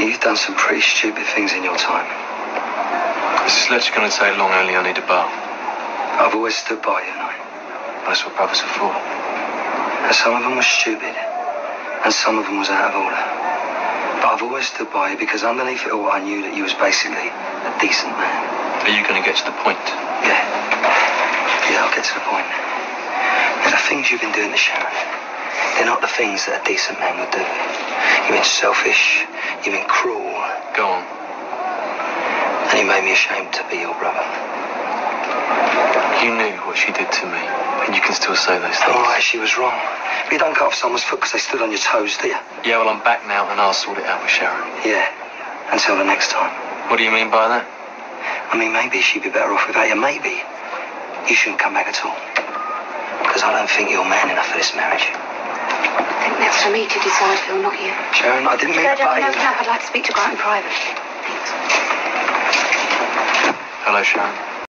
You've done some pretty stupid things in your time. This is literally going to take long, only I need a bar. I've always stood by you, and I. That's what brothers are for. And some of them were stupid, and some of them was out of order. But I've always stood by you because underneath it all, I knew that you was basically a decent man. Are you going to get to the point? Yeah. Yeah, I'll get to the point. Now, the things you've been doing to Sharon, they're not the things that a decent man would do. You've been selfish, you've been cruel, Go on. and you made me ashamed to be your brother. You knew what she did to me, and you can still say those things. Oh, all right, she was wrong. But you don't cut off someone's foot because they stood on your toes, do you? Yeah, well, I'm back now, and I'll sort it out with Sharon. Yeah. Until the next time. What do you mean by that? I mean, maybe she'd be better off without you. Maybe. You shouldn't come back at all. Because I don't think you're man enough for this marriage. I for me to decide, Phil, not you. Sharon, I didn't mean to butt in. I'd like to speak to Grant in private. Thanks. Hello, Sharon.